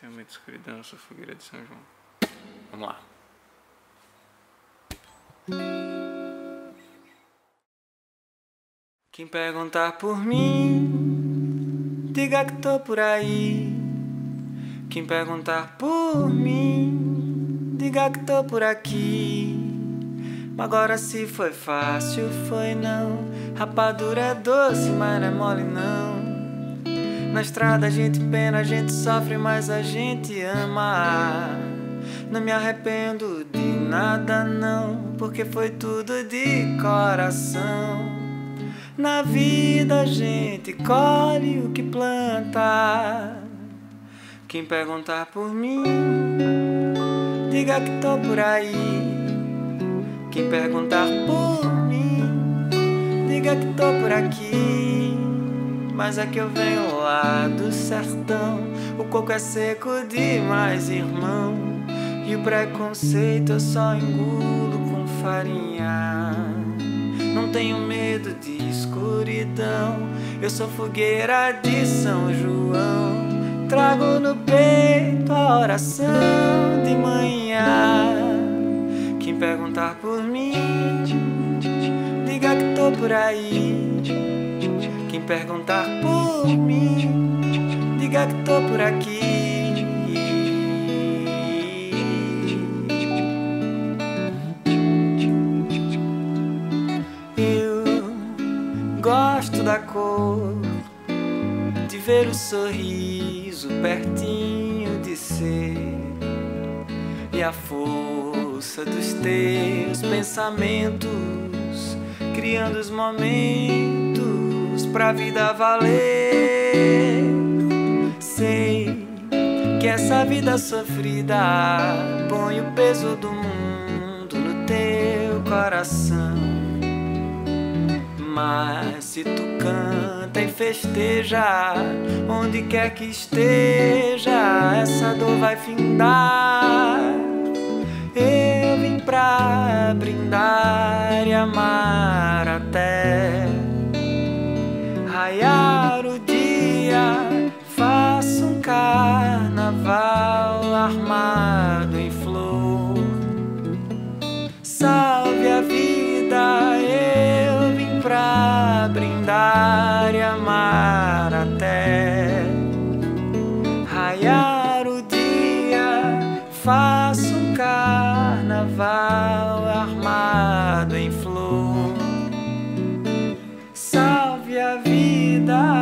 Tenho medo de escuridão, eu sou fogueira de São João. Vamos lá. Quem perguntar por mim, diga que tô por aí. Quem perguntar por mim, diga que tô por aqui. Agora se foi fácil, foi não. Rapadura é doce, mas não é mole não. Na estrada a gente pena, a gente sofre, mas a gente ama. Não me arrependo de nada não, porque foi tudo de coração. Na vida a gente colhe o que planta. Quem perguntar por mim, diga que tô por aí. Quem perguntar por mim, diga que tô por aqui. Mas é que eu venho lá do sertão. O coco é seco demais, irmão. E o preconceito eu só engulo com farinha. Não tenho medo de escuridão. Eu sou fogueira de São João. Trago no peito a oração de manhã. Quem perguntar por mim, diga que tô por aí. Perguntar por mim, diga que tô por aqui. Eu gosto da cor de ver o sorriso pertinho de ser e a força dos teus pensamentos criando os momentos pra vida valer. Sei que essa vida sofrida põe o peso do mundo no teu coração. Mas se tu canta e festeja, onde quer que esteja, essa dor vai findar. Eu vim pra brindar e amar raiar o dia, faça um carnaval armado em flor. Salve a vida, eu vim pra brindar e amar até raiar o dia, faça um carnaval armado em flor. a vida.